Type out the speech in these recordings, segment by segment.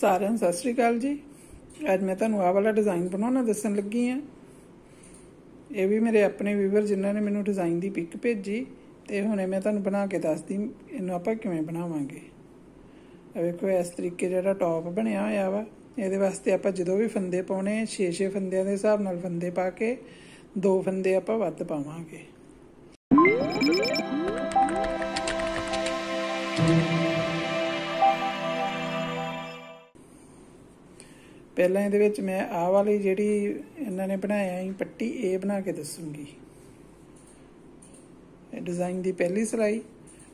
ਸਾਰਿਆਂ ਨੂੰ ਸਤਿ ਸ੍ਰੀ ਅਕਾਲ ਜੀ। ਅੱਜ ਮੈਂ ਤੁਹਾਨੂੰ ਆਹ ਵਾਲਾ ਡਿਜ਼ਾਈਨ ਬਣਾਉਣਾ ਦੱਸਣ ਲੱਗੀ ਆ ਇਹ ਵੀ ਮੇਰੇ ਆਪਣੇ ਵੀਵਰ ਜਿਨ੍ਹਾਂ ਨੇ ਮੈਨੂੰ ਡਿਜ਼ਾਈਨ ਦੀ ਪਿਕ ਭੇਜੀ ਤੇ ਹੁਣੇ ਮੈਂ ਤੁਹਾਨੂੰ ਬਣਾ ਕੇ ਦੱਸਦੀ ਇਹਨੂੰ ਆਪਾਂ ਕਿਵੇਂ ਬਣਾਵਾਂਗੇ। ਇਹ ਵੇਖੋ, ਇਸ ਤਰੀਕੇ ਜਿਹੜਾ ਟੌਪ ਬਣਿਆ ਹੋਇਆ ਵਾ, ਇਹਦੇ ਵਾਸਤੇ ਆਪਾਂ ਜਦੋਂ ਵੀ ਫੰਦੇ ਪਾਉਣੇ 6-6 ਫੰਦਿਆਂ ਦੇ ਹਿਸਾਬ ਨਾਲ ਫੰਦੇ ਪਾ ਕੇ ਦੋ ਫੰਦੇ ਆਪਾਂ ਵੱਧ ਪਾਵਾਂਗੇ। ਪਹਿਲਾਂ ਇਹਦੇ ਵਿੱਚ ਮੈਂ ਆਹ ਵਾਲੀ ਜਿਹੜੀ ਇਹਨਾਂ ਨੇ ਬਣਾਇਆ ਹੈ ਪੱਟੀ, ਇਹ ਬਣਾ ਕੇ ਦੱਸੂਗੀ। ਇਹ ਡਿਜ਼ਾਈਨ ਦੀ ਪਹਿਲੀ ਸਲਾਈ,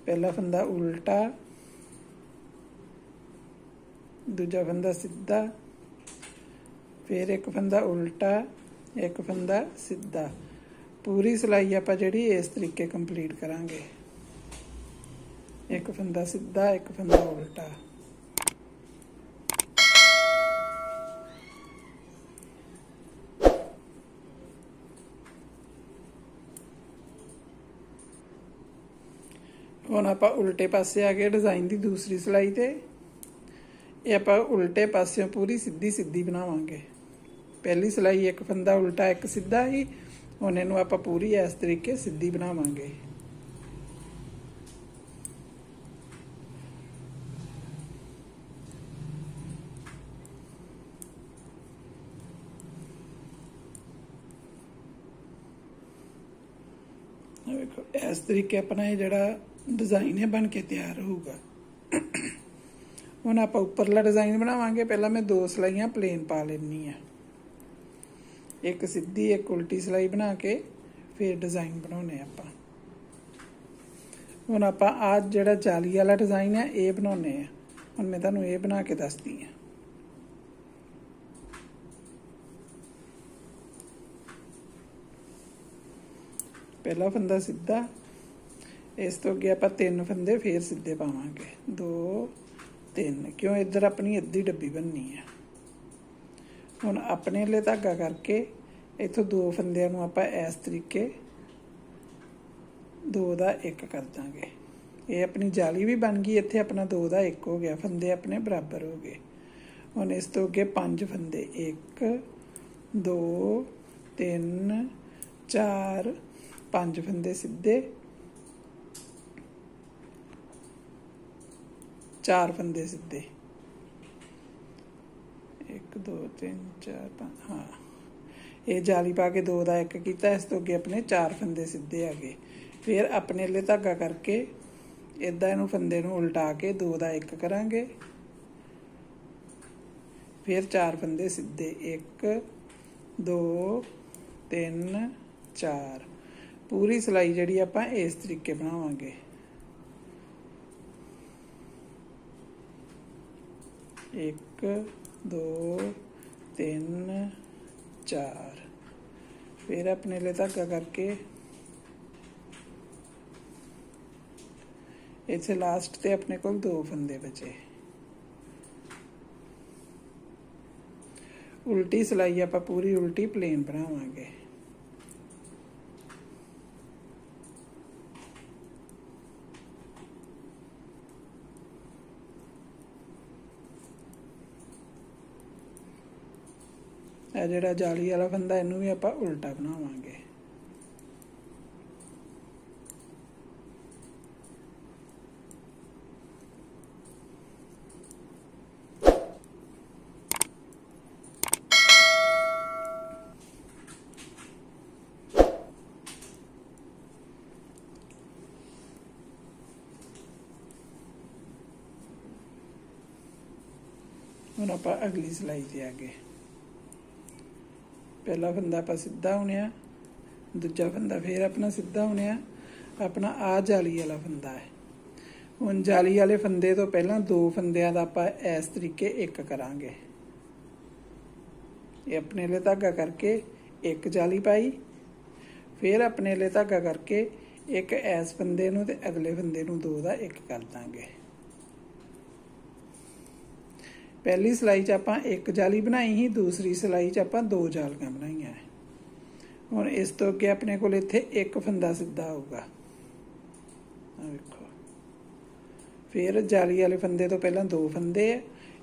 ਪਹਿਲਾ ਫੰਦਾ ਉਲਟਾ, ਦੂਜਾ ਫੰਦਾ ਸਿੱਧਾ, ਫਿਰ ਇੱਕ ਫੰਦਾ ਉਲਟਾ, ਇੱਕ ਫੰਦਾ ਸਿੱਧਾ। ਪੂਰੀ ਸਲਾਈ ਆਪਾਂ ਜਿਹੜੀ ਇਸ ਤਰੀਕੇ ਕੰਪਲੀਟ ਕਰਾਂਗੇ। ਇੱਕ ਫੰਦਾ ਸਿੱਧਾ, ਇੱਕ ਫੰਦਾ ਉਲਟਾ। ਹੁਣ ਆਪਾਂ ਉਲਟੇ ਪਾਸੇ ਆ ਗਏ ਡਿਜ਼ਾਈਨ ਦੀ ਦੂਸਰੀ ਸਲਾਈ ਤੇ। ਇਹ ਆਪਾਂ ਉਲਟੇ ਪਾਸਿਓਂ ਪੂਰੀ ਸਿੱਧੀ ਸਿੱਧੀ ਬਣਾਵਾਂਗੇ। ਪਹਿਲੀ ਸਲਾਈ ਇੱਕ ਫੰਦਾ ਉਲਟਾ, ਇੱਕ ਸਿੱਧਾ ਹੀ। ਹੁਣ ਇਹਨੂੰ ਆਪਾਂ ਪੂਰੀ ਇਸ ਤਰੀਕੇ ਸਿੱਧੀ ਬਣਾਵਾਂਗੇ। ਵੇਖੋ, ਇਸ ਤਰੀਕੇ ਆਪਣਾ ਇਹ ਜਿਹੜਾ ਡਿਜ਼ਾਈਨ ਹੈ ਬਣ ਕੇ ਤਿਆਰ ਹੋਊਗਾ। ਹੁਣ ਆਪਾਂ ਉੱਪਰਲਾ ਡਿਜ਼ਾਈਨ ਬਣਾਵਾਂਗੇ। ਪਹਿਲਾਂ ਮੈਂ ਦੋ ਸਲਾਈਆਂ ਪਲੇਨ ਪਾ ਲੈਣੀ ਆ ਇੱਕ ਸਿੱਧੀ, ਇੱਕ ਉਲਟੀ ਸਲਾਈ ਬਣਾ ਕੇ ਫਿਰ ਡਿਜ਼ਾਈਨ ਬਣਾਉਣੇ ਆਪਾਂ। ਹੁਣ ਆਪਾਂ ਆ ਜਿਹੜਾ ਜਾਲੀ ਵਾਲਾ ਡਿਜ਼ਾਈਨ ਹੈ, ਇਹ ਬਣਾਉਣੇ ਆ ਹੁਣ ਮੈਂ ਤੁਹਾਨੂੰ ਇਹ ਬਣਾ ਕੇ ਦੱਸਦੀ ਆ ਪਹਿਲਾ ਫੰਦਾ ਸਿੱਧਾ ਇਸ ਤੋਂ ਅੱਗੇ ਆਪਾਂ ਤਿੰਨ ਫੰਦੇ ਫੇਰ ਸਿੱਧੇ ਪਾਵਾਂਗੇ। 2 3 ਕਿਉਂ? ਇੱਧਰ ਆਪਣੀ ਅੱਧੀ ਡੱਬੀ ਬਣਨੀ ਹੈ। ਹੁਣ ਆਪਣੇ ਲਈ ਧਾਗਾ ਕਰਕੇ ਇਥੋਂ ਦੋ ਫੰਦਿਆਂ ਨੂੰ ਆਪਾਂ ਇਸ ਤਰੀਕੇ ਦੋ ਦਾ ਇੱਕ ਕਰ ਦਾਂਗੇ। ਇਹ ਆਪਣੀ ਜਾਲੀ ਵੀ ਬਣ ਗਈ, ਇੱਥੇ ਆਪਣਾ ਦੋ ਦਾ ਇੱਕ ਹੋ ਗਿਆ। ਫੰਦੇ ਆਪਣੇ ਬਰਾਬਰ ਹੋ ਗਏ। ਹੁਣ ਇਸ ਤੋਂ ਅੱਗੇ ਪੰਜ ਫੰਦੇ। 1 2 3 4 ਪੰਜ ਫੰਦੇ ਸਿੱਧੇ। ਚਾਰ ਫੰਦੇ ਸਿੱਧੇ। 1 2 3 4 5 ਹਾਂ। ਇਹ ਜਾਲੀ ਪਾ ਕੇ ਦੋ ਦਾ ਇੱਕ ਕੀਤਾ, ਇਸ ਤੋਂ ਅੱਗੇ ਆਪਣੇ ਚਾਰ ਫੰਦੇ ਸਿੱਧੇ ਆ ਗਏ। ਫਿਰ ਆਪਣੇ ਲਈ ਧਾਗਾ ਕਰਕੇ ਇਦਾਂ ਇਹਨੂੰ ਫੰਦੇ ਨੂੰ ਉਲਟਾ ਕੇ ਦੋ ਦਾ ਇੱਕ ਕਰਾਂਗੇ। ਫਿਰ ਚਾਰ ਫੰਦੇ ਸਿੱਧੇ। 1 2 3 4 ਪੂਰੀ ਸਲਾਈ ਜਿਹੜੀ ਆਪਾਂ ਇਸ ਤਰੀਕੇ ਬਣਾਵਾਂਗੇ। ਇੱਕ ਦੋ ਤਿੰਨ ਚਾਰ ਫਿਰ ਆਪਣੇ ਲਈ ਧਾਗਾ ਕਰਕੇ ਇੱਥੇ ਲਾਸਟ ਤੇ ਆਪਣੇ ਕੋਲ ਦੋ ਫੰਦੇ ਬਚੇ ਉਲਟੀ ਸਲਾਈ ਆਪਾਂ ਪੂਰੀ ਉਲਟੀ ਪਲੇਨ ਬਣਾਵਾਂਗੇ ਇਹ ਜਿਹੜਾ ਜਾਲੀ ਵਾਲਾ ਫੰਦਾ ਇਹਨੂੰ ਵੀ ਆਪਾਂ ਉਲਟਾ ਬਣਾਵਾਂਗੇ। ਹੁਣ ਆਪਾਂ ਅਗਲੀ ਸਲਾਈ ਤੇ ਆ ਗਏ। ਪਹਿਲਾ ਫੰਦਾ ਆਪਾਂ ਸਿੱਧਾ ਹੋਣਿਆ ਦੂਜਾ ਫੰਦਾ ਫੇਰ ਆਪਣਾ ਸਿੱਧਾ ਹੋਣਿਆ ਆਪਣਾ ਆ ਜਾਲੀ ਵਾਲਾ ਫੰਦਾ ਹੈ। ਹੁਣ ਜਾਲੀ ਵਾਲੇ ਫੰਦੇ ਤੋਂ ਪਹਿਲਾਂ ਦੋ ਫੰਦਿਆਂ ਦਾ ਆਪਾਂ ਇਸ ਤਰੀਕੇ ਇੱਕ ਕਰਾਂਗੇ। ਇਹ ਆਪਣੇ ਲਈ ਧਾਗਾ ਕਰਕੇ ਇੱਕ ਜਾਲੀ ਪਾਈ, ਫਿਰ ਆਪਣੇ ਲਈ ਧਾਗਾ ਕਰਕੇ ਇੱਕ ਐਸ ਬੰਦੇ ਨੂੰ ਤੇ ਅਗਲੇ ਫੰਦੇ ਨੂੰ ਦੋ ਦਾ ਇੱਕ ਕਰ ਦਾਂਗੇ। ਪਹਿਲੀ ਸਲਾਈ 'ਚ ਆਪਾਂ ਇੱਕ ਜਾਲੀ ਬਣਾਈ ਸੀ, ਦੂਸਰੀ ਸਲਾਈ 'ਚ ਆਪਾਂ ਦੋ ਜਾਲੀਆਂ ਬਣਾਈਆਂ ਹੁਣ ਇਸ ਤੋਂ ਅੱਗੇ ਆਪਣੇ ਕੋਲ ਇੱਥੇ ਇੱਕ ਫੰਦਾ ਸਿੱਧਾ ਆਊਗਾ ਆ ਵੇਖੋ। ਫਿਰ ਜਾਲੀ ਵਾਲੇ ਫੰਦੇ ਤੋਂ ਪਹਿਲਾਂ ਦੋ ਫੰਦੇ ਆ,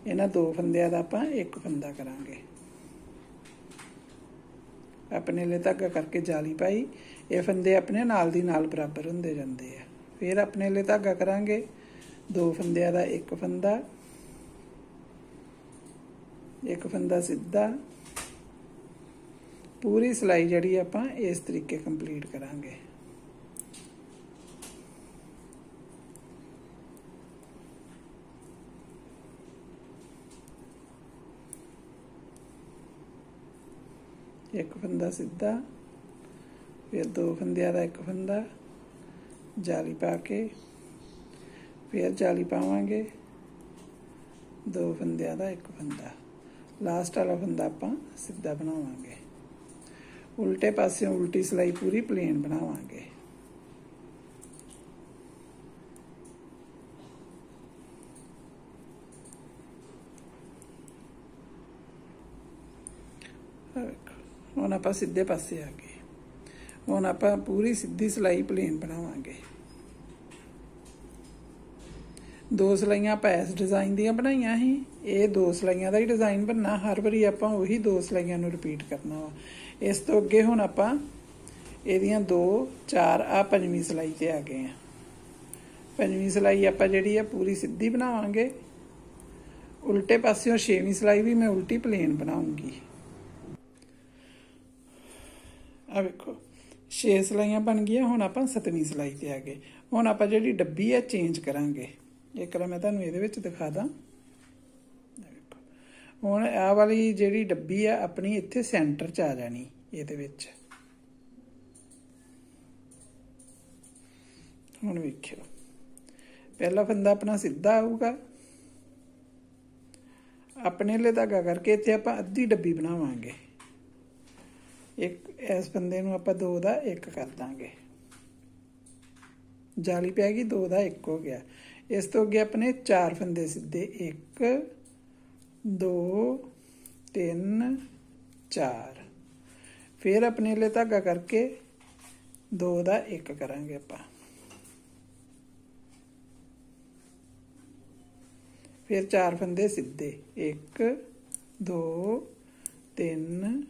ਇਹਨਾਂ ਦੋ ਫੰਦਿਆਂ ਦਾ ਆਪਾਂ ਇੱਕ ਫੰਦਾ ਕਰਾਂਗੇ। ਆਪਣੇ ਲਈ ਧਾਗਾ ਕਰਕੇ ਜਾਲੀ ਪਾਈ, ਇਹ ਫੰਦੇ ਆਪਣੇ ਨਾਲ ਦੀ ਨਾਲ ਬਰਾਬਰ ਹੁੰਦੇ ਜਾਂਦੇ ਆ। ਫਿਰ ਆਪਣੇ ਲਈ ਧਾਗਾ ਕਰਾਂਗੇ, ਦੋ ਫੰਦਿਆਂ ਦਾ ਇੱਕ ਫੰਦਾ ਇੱਕ ਫੰਦਾ ਸਿੱਧਾ ਪੂਰੀ ਸਲਾਈ ਜਿਹੜੀ ਆਪਾਂ ਇਸ ਤਰੀਕੇ ਕੰਪਲੀਟ ਕਰਾਂਗੇ ਇੱਕ ਫੰਦਾ ਸਿੱਧਾ ਫਿਰ ਦੋ ਫੰਦਿਆਂ ਦਾ ਇੱਕ ਫੰਦਾ ਜਾਲੀ ਪਾ ਕੇ ਫਿਰ ਜਾਲੀ ਪਾਵਾਂਗੇ ਦੋ ਫੰਦਿਆਂ ਦਾ ਇੱਕ ਫੰਦਾ ਲਾਸਟ ਵਾਲਾ ਫੰਦਾ ਆਪਾਂ ਸਿੱਧਾ ਬਣਾਵਾਂਗੇ। ਉਲਟੇ ਪਾਸਿਓਂ ਉਲਟੀ ਸਲਾਈ ਪੂਰੀ ਪਲੇਨ ਬਣਾਵਾਂਗੇ। ਹੁਣ ਆਪਾਂ ਸਿੱਧੇ ਪਾਸੇ ਆ ਗਏ। ਹੁਣ ਆਪਾਂ ਪੂਰੀ ਸਿੱਧੀ ਸਲਾਈ ਪਲੇਨ ਬਣਾਵਾਂਗੇ। ਦੋ ਸਲਾਈਆਂ ਪੈਸ ਡਿਜ਼ਾਈਨ ਦੀਆਂ ਬਣਾਈਆਂ ਸੀ। ਇਹ ਦੋ ਸਲਾਈਆਂ ਦਾ ਹੀ ਡਿਜ਼ਾਈਨ ਬਣਨਾ। ਹਰ ਵਾਰੀ ਆਪਾਂ ਉਹੀ ਦੋ ਸਲਾਈਆਂ ਨੂੰ ਰਿਪੀਟ ਕਰਨਾ ਵਾ। ਇਸ ਤੋਂ ਅੱਗੇ ਹੁਣ ਆਪਾਂ ਇਹਦੀਆਂ ਦੋ, ਚਾਰ, ਆ ਪੰਜਵੀਂ ਸਲਾਈ ਤੇ ਆ ਗਏ ਆ। ਪੰਜਵੀਂ ਸਲਾਈ ਆਪਾਂ ਜਿਹੜੀ ਆ ਪੂਰੀ ਸਿੱਧੀ ਬਣਾਵਾਂਗੇ। ਉਲਟੇ ਪਾਸਿਓਂ ਛੇਵੀਂ ਸਲਾਈ ਵੀ ਮੈਂ ਉਲਟੀ ਪਲੇਨ ਬਣਾਉਂਗੀ। ਆ ਵੇਖੋ, ਛੇ ਸਲਾਈਆਂ ਬਣ ਗਈਆਂ, ਹੁਣ ਆਪਾਂ ਸਤਵੀਂ ਸਲਾਈ ਤੇ ਆ ਗਏ। ਹੁਣ ਆਪਾਂ ਜਿਹੜੀ ਡੱਬੀ ਹੈ ਚੇਂਜ ਕਰਾਂਗੇ। ਇੱਕ ਮੈਂ ਤੁਹਾਨੂੰ ਇਹਦੇ ਵਿੱਚ ਦਿਖਾ ਦਾਂ। ਹੁਣ ਆਹ ਵਾਲੀ ਜਿਹੜੀ ਡੱਬੀ ਆ, ਆਪਣੀ ਇੱਥੇ ਸੈਂਟਰ 'ਚ ਆ ਜਾਣੀ, ਇਹਦੇ ਵਿੱਚ। ਹੁਣ ਵੇਖਿਓ। ਪਹਿਲਾ ਫੰਦਾ ਆਪਣਾ ਸਿੱਧਾ ਆਊਗਾ। ਆਪਣੇ ਲਈ ਧਾਗਾ ਕਰਕੇ ਇੱਥੇ ਆਪਾਂ ਅੱਧੀ ਡੱਬੀ ਬਣਾਵਾਂਗੇ। ਇੱਕ, ਇਸ ਬੰਦੇ ਨੂੰ ਆਪਾਂ ਦੋ ਦਾ ਇੱਕ ਕਰ ਦਾਂਗੇ। ਜਾਲੀ ਪੈ ਗਈ, ਦੋ ਦਾ ਇੱਕ ਹੋ ਗਿਆ। ਇਸ ਤੋਂ ਅੱਗੇ ਆਪਣੇ ਚਾਰ ਫੰਦੇ ਸਿੱਧੇ 1 2 3 4 ਫਿਰ ਆਪਣੇ ਲਈ ਧਾਗਾ ਕਰਕੇ ਦੋ ਦਾ ਇੱਕ ਕਰਾਂਗੇ ਆਪਾਂ। ਫਿਰ ਚਾਰ ਫੰਦੇ ਸਿੱਧੇ 1 2 3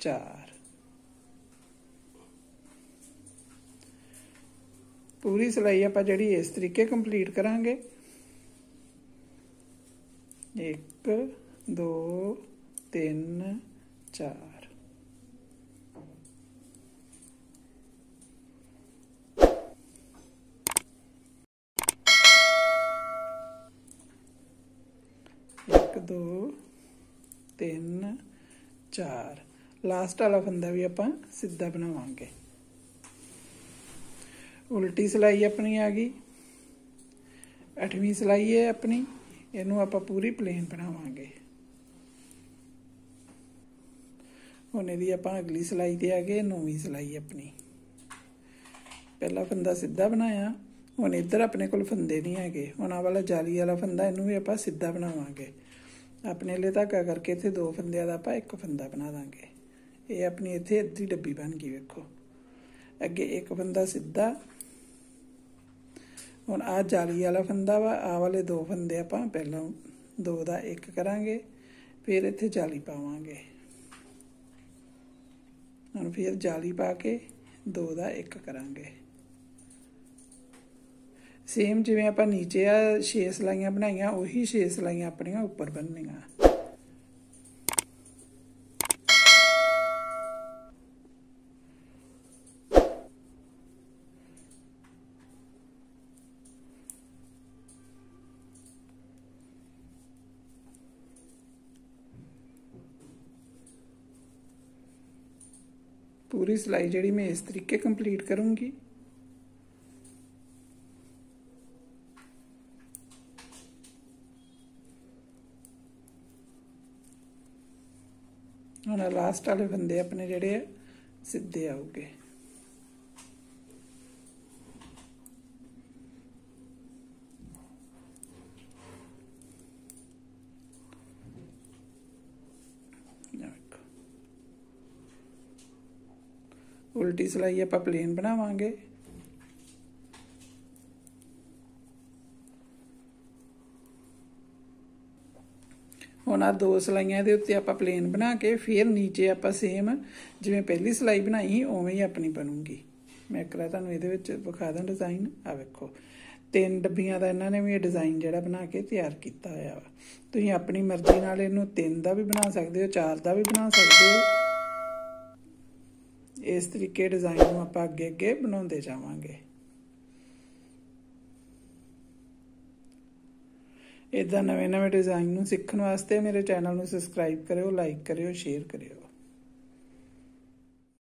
4 ਪੂਰੀ ਸਲਾਈ ਆਪਾਂ ਜਿਹੜੀ ਇਸ ਤਰੀਕੇ ਕੰਪਲੀਟ ਕਰਾਂਗੇ। 1 2 3 4 ਇੱਕ, ਦੋ, ਤਿੰਨ, ਚਾਰ। ਲਾਸਟ ਵਾਲਾ ਫੰਦਾ ਵੀ ਆਪਾਂ ਸਿੱਧਾ ਬਣਾਵਾਂਗੇ। ਉਲਟੀ ਸਲਾਈ ਆਪਣੀ ਆ ਗਈ। ਅੱਠਵੀਂ ਸਲਾਈ ਹੈ ਆਪਣੀ। ਇਹਨੂੰ ਆਪਾਂ ਪੂਰੀ ਪਲੇਨ ਬਣਾਵਾਂਗੇ। ਹੁਣ ਇਹਦੀ ਆਪਾਂ ਅਗਲੀ ਸਲਾਈ ਤੇ ਆ ਗਏ, ਨੌਵੀਂ ਸਲਾਈ ਆਪਣੀ। ਪਹਿਲਾ ਫੰਦਾ ਸਿੱਧਾ ਬਣਾਇਆ। ਹੁਣ ਇੱਧਰ ਆਪਣੇ ਕੋਲ ਫੰਦੇ ਨਹੀਂ ਹੈਗੇ। ਹੁਣ ਆ ਵਾਲਾ ਜਾਲੀ ਵਾਲਾ ਫੰਦਾ, ਇਹਨੂੰ ਵੀ ਆਪਾਂ ਸਿੱਧਾ ਬਣਾਵਾਂਗੇ। ਆਪਣੇ ਲਈ ਧਾਗਾ ਕਰਕੇ ਇੱਥੇ ਦੋ ਫੰਦਿਆਂ ਦਾ ਆਪਾਂ ਇੱਕ ਫੰਦਾ ਬਣਾ ਦਾਂਗੇ। ਇਹ ਆਪਣੀ ਇੱਥੇ ਅੱਧੀ ਡੱਬੀ ਬਣ ਗਈ, ਵੇਖੋ। ਅੱਗੇ ਇੱਕ ਫੰਦਾ ਸਿੱਧਾ ਹੁਣ ਆ ਜਾਲੀ ਵਾਲਾ ਫੰਦਾ ਵਾ ਆ ਵਾਲੇ ਦੋ ਫੰਦੇ ਆਪਾਂ ਪਹਿਲਾਂ ਦੋ ਦਾ ਇੱਕ ਕਰਾਂਗੇ, ਫਿਰ ਇੱਥੇ ਜਾਲੀ ਪਾਵਾਂਗੇ। ਹੁਣ ਫਿਰ ਜਾਲੀ ਪਾ ਕੇ ਦੋ ਦਾ ਇੱਕ ਕਰਾਂਗੇ। ਸੇਮ ਜਿਵੇਂ ਆਪਾਂ ਨੀਚੇ ਆ 6 ਸਲਾਈਆਂ ਬਣਾਈਆਂ, ਉਹੀ 6 ਸਲਾਈਆਂ ਆਪਣੀਆਂ ਉੱਪਰ ਬਣਨੀਆਂ ਪੂਰੀ ਸਲਾਈ ਜਿਹੜੀ ਮੈਂ ਇਸ ਤਰੀਕੇ ਕੰਪਲੀਟ ਕਰੂੰਗੀ ਹੁਣ ਲਾਸਟ ਵਾਲੇ ਬੰਦੇ ਆਪਣੇ ਜਿਹੜੇ ਆ ਸਿੱਧੇ ਆਉਗੇ ਉਲਟੀ ਸਲਾਈ ਆਪਾਂ ਪਲੇਨ ਬਣਾਵਾਂਗੇ। ਹੁਣ ਆ ਦੋ ਸਲਾਈਆਂ ਦੇ ਉੱਤੇ ਆਪਾਂ ਪਲੇਨ ਬਣਾ ਕੇ ਫਿਰ ਨੀਚੇ ਆਪਾਂ ਸੇਮ ਜਿਵੇਂ ਪਹਿਲੀ ਸਲਾਈ ਬਣਾਈ ਸੀ, ਉਵੇਂ ਹੀ ਆਪਣੀ ਬਣੂਗੀ। ਮੈਂ ਕਰਾ ਤੁਹਾਨੂੰ ਇਹਦੇ ਵਿੱਚ ਵਿਖਾ ਦਾਂ ਡਿਜ਼ਾਈਨ ਆ ਵੇਖੋ। ਤਿੰਨ ਡੱਬੀਆਂ ਦਾ ਇਹਨਾਂ ਨੇ ਵੀ ਇਹ ਡਿਜ਼ਾਈਨ ਜਿਹੜਾ ਬਣਾ ਕੇ ਤਿਆਰ ਕੀਤਾ ਹੋਇਆ ਵਾ। ਤੁਸੀਂ ਆਪਣੀ ਮਰਜ਼ੀ ਨਾਲ ਇਹਨੂੰ ਤਿੰਨ ਦਾ ਵੀ ਬਣਾ ਸਕਦੇ ਹੋ, ਚਾਰ ਦਾ ਵੀ ਬਣਾ ਸਕਦੇ ਹੋ। ਇਸ ਤਰੀਕੇ ਡਿਜ਼ਾਈਨ ਨੂੰ ਆਪਾਂ ਅੱਗੇ ਅੱਗੇ ਬਣਾਉਂਦੇ ਜਾਵਾਂਗੇ। ਇਦਾਂ ਨਵੇਂ ਨਵੇਂ ਡਿਜ਼ਾਈਨ ਨੂੰ ਸਿੱਖਣ ਵਾਸਤੇ ਮੇਰੇ ਚੈਨਲ ਨੂੰ ਸਬਸਕ੍ਰਾਈਬ ਕਰਿਓ ਲਾਈਕ ਕਰਿਓ ਸ਼ੇਅਰ ਕਰਿਓ।